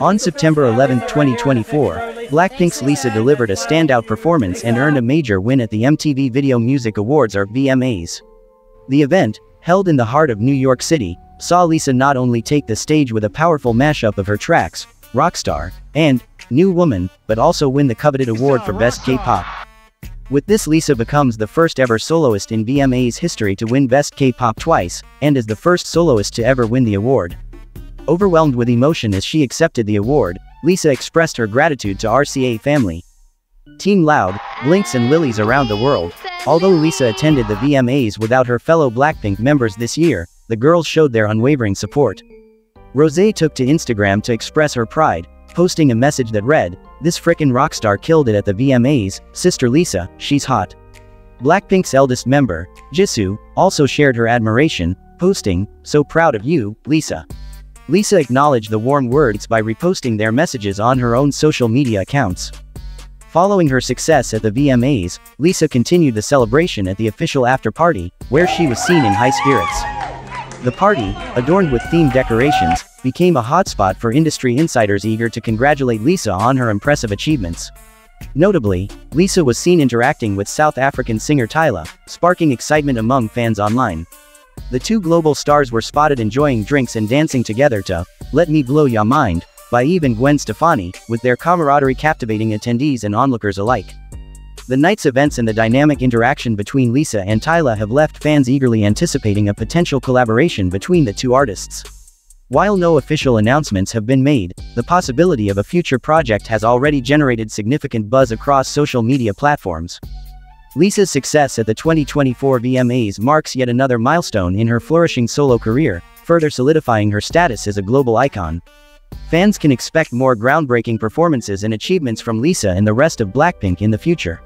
On September 11, 2024, Blackpink's Lisa delivered a standout performance and earned a major win at the MTV Video Music Awards or VMAs. The event, held in the heart of New York City, saw Lisa not only take the stage with a powerful mashup of her tracks, Rockstar, and New Woman, but also win the coveted award for Best K-pop. With this Lisa becomes the first ever soloist in VMA's history to win Best K-pop twice, and is the first soloist to ever win the award. Overwhelmed with emotion as she accepted the award, Lisa expressed her gratitude to RCA family, Team Loud, Blinks and Lilies around the world. Although Lisa attended the VMAs without her fellow Blackpink members this year, the girls showed their unwavering support. Rosé took to Instagram to express her pride, posting a message that read, This frickin' rockstar killed it at the VMAs, sister Lisa, she's hot. Blackpink's eldest member, Jisoo, also shared her admiration, posting, So proud of you, Lisa. Lisa acknowledged the warm words by reposting their messages on her own social media accounts. Following her success at the VMAs, Lisa continued the celebration at the official after-party, where she was seen in high spirits. The party, adorned with themed decorations, became a hotspot for industry insiders eager to congratulate Lisa on her impressive achievements. Notably, Lisa was seen interacting with South African singer Tyla, sparking excitement among fans online. The two global stars were spotted enjoying drinks and dancing together to Let Me Blow Ya Mind by Eve and Gwen Stefani, with their camaraderie captivating attendees and onlookers alike. The night's events and the dynamic interaction between Lisa and Tyla have left fans eagerly anticipating a potential collaboration between the two artists. While no official announcements have been made, the possibility of a future project has already generated significant buzz across social media platforms. Lisa's success at the 2024 VMAs marks yet another milestone in her flourishing solo career, further solidifying her status as a global icon. Fans can expect more groundbreaking performances and achievements from Lisa and the rest of Blackpink in the future.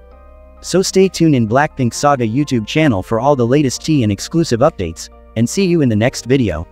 So stay tuned in Blackpink Saga YouTube channel for all the latest tea and exclusive updates, and see you in the next video.